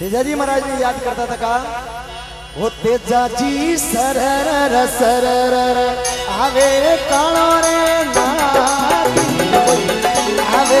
तेजाजी महाराज ने याद करता था का वो तेजाजी सरर सरर आवे कानो रे ना आवे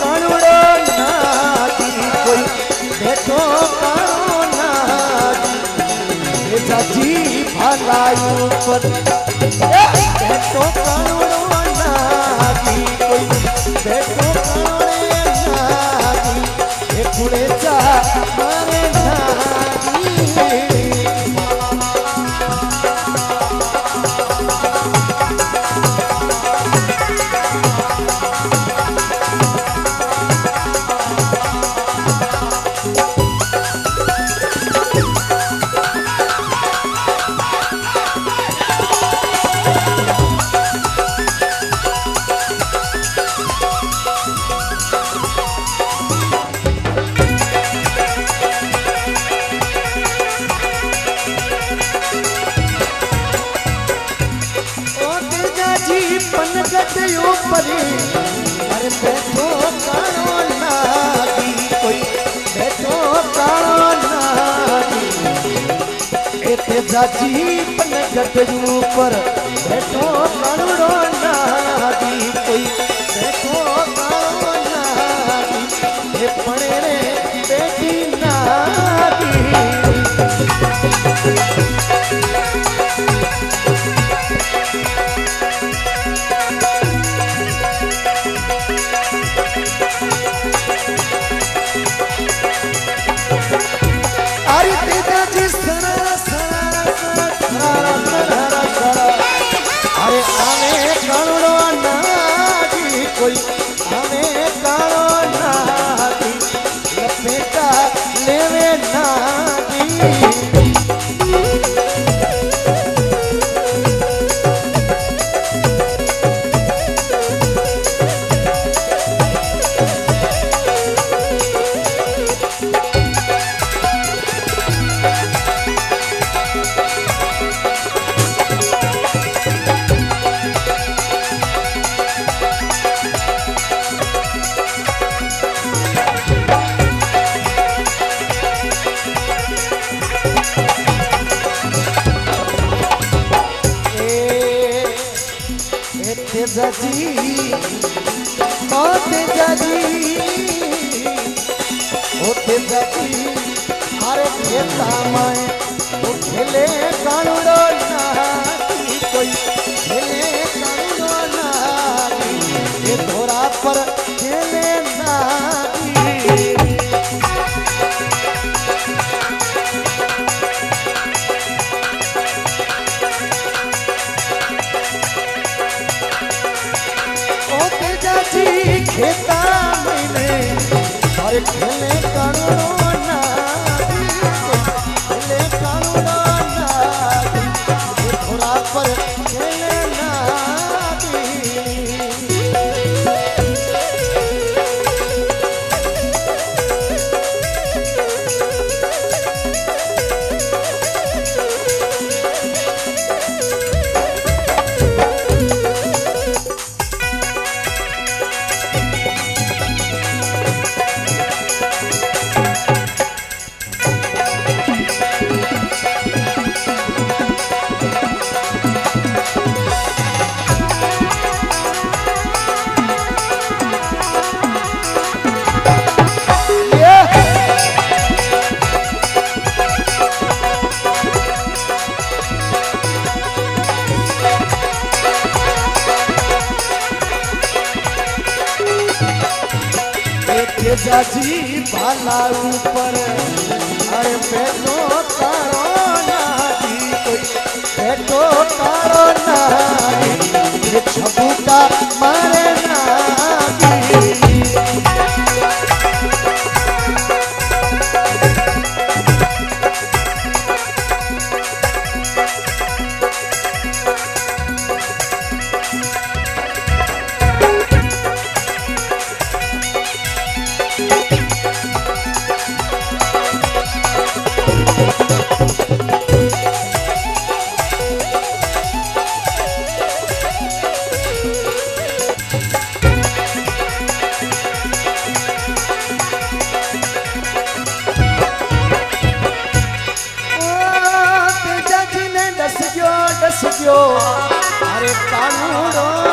कानो नागी तेजाजी भानाई ऊपर જાજી પણ ગઢ ઉપર બેઠો કાળુડો નાદી કોઈ. બેઠો કાળો નાદી પણ રે બેઠી નાદી. ना ए तेजाजी ओ तेजाजी ओ तेजाजी खेता मैं खेले कोई खेले ये धोरा पर अरे तेजाजी बाला ऊपर। अरे बेटो तारो नारी। कोई बेटो तारो नारी। ये કાનુડો અરે કાનુડો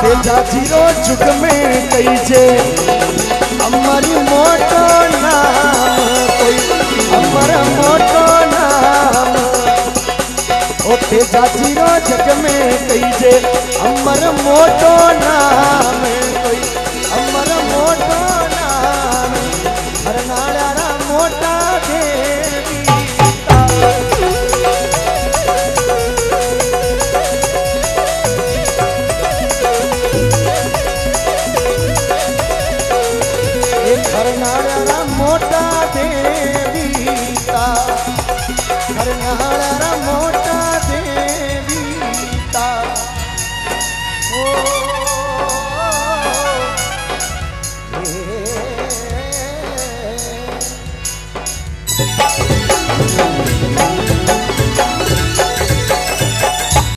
भेजा ज़ीरो जुग में कैसे हमारी मोटो नाम कोई हमारा मोटो नाम। ओ भेजा ज़ीरो जग में कैसे हमारा मोटो नाम।